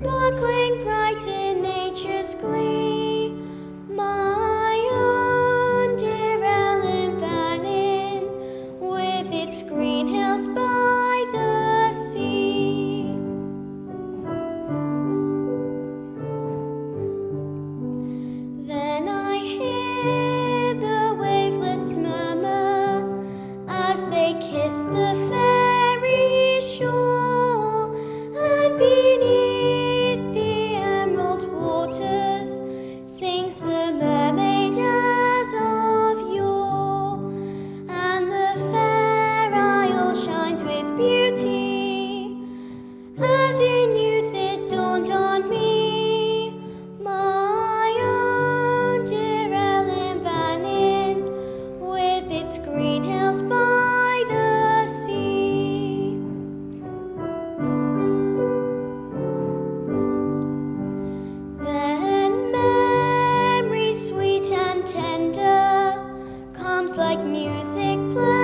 sparkling bright in nature's glee. My music plays.